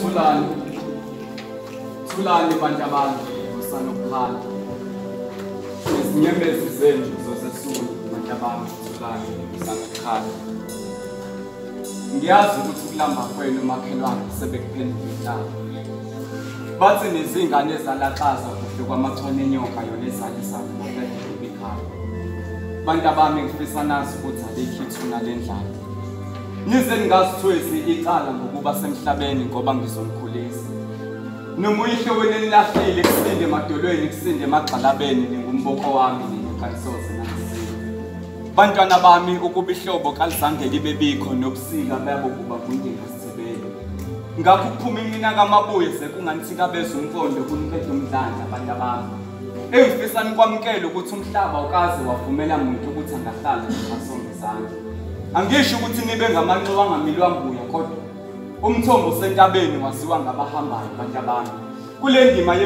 Thulani. Thulani bantu abantu usanokukhala. Izinyembezi zenu zosesulu bantu abantu thulani usanokukhala. Ngiyazi ukuthi ukulamba kwenu makhelwane sebekuphendula inhlamba. Bathi nezingane ezalaxaza kuhle kwamathona enyoka yona ezalisayo ngokuqeda ukubikhaya. Bantu abami ngifisa nazi ukuthi alikho ithuna lendlala. Nize ningazithwesi icala ngokuba semhlabeni ngoba ngizomkhulisa. Noma uyihle wena nilahlile kusinde emadolweni kusinde emagxalabeni ningumboko wami ningekanisoze nangisiza. Bantwana bami ukuba ihlobo kalizange libe bikho nobusika babo kuba kundinga sithebele. Ngakho ukuphuma imina kamabuye sekunganithikabeza umpondo kuniqeda umdlandla abantu abami. Engifisa nikwamukele ukuthi umhlaba ukaze wavumela muntu ukuthi angahlala ngasonke izandla. Angisho ukuthi nibe ngamanxiwa angamilwambuya kodwa umthombo sentabeni waziwa ngabahambayo abantu abami. Kule ndima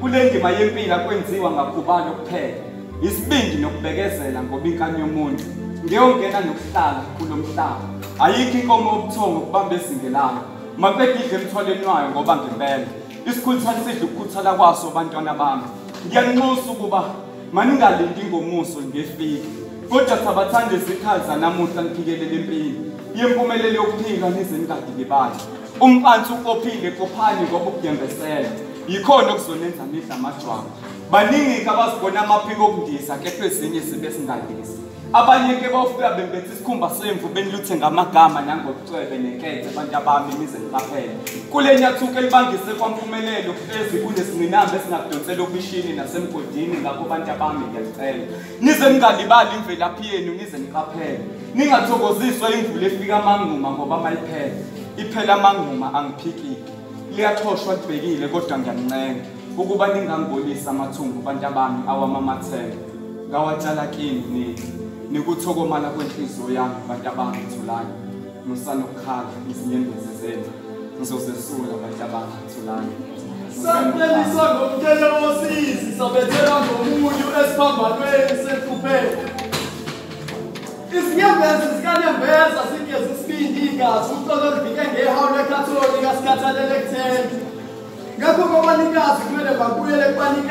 kule ndima yempila kwenziwa ngakhubalo kuphela. Isibindi nokubekezela ngoba inkani yomuntu ngiyongena nokuhlala kulo mhlaba. Ayikho inkomo yobuthongo kubamba ezingelami. Maqedile emthwaleni wayo ngoba ngempela. Isikhulithani sidla ukukhuthala kwaso bantwana bami. Ngiyanxusa ukuba maningalindi ngomuso ngefiki. Kodwa sabathanda izikhali zanamuhla niphikelele empini. Yempumelelo yokuphila nize ningadilibali. Umqansi uqophile qophani ngoba ukudembesela. Yikhona okuzonenza nidla amajwabu. Baningi abazibona amaphiko okundisa kepha ezinye sibe singandisi. Abanye ke bafika bembethe isikhumba semvu beniluthe ngamagama nangobucwebe nenkethe abantu abami nize niqaphele. Kule nyathuko elibangise kwampumelelo hlezi kunesinqinamba esingakudonsela obishini nasemgodini ngakho abantu abami ngiyacela. Nize ningalibali imvelaphi yenu nize niqaphele. Ningathokoziswa imvula efika amanguma ngoba mayiphela. Iphela amanguma angiphikiki. Liyaxoshwa libhekile kodwa ngiyancenga ukuba ningangbolisa amathumbu abantu abami awamamathele. Ngawatshala kini nithi nikuthokomala kwenhliziyo yami abantu abami thulani. Musanokukhala izinyembezi zenu. Ngizozesula abantu abami thulani. Sapheliswa ngomthetho wosizi sabethelwa ngomunyu esiphambanweni sethuphela. Izinyembezi zikaNembeza zigeza isibindi igazi uxolo oluvike ngehawu lekhatholika sikhathalele kuthenda. Ngakho kwabanikazi kumele babuyele kubanika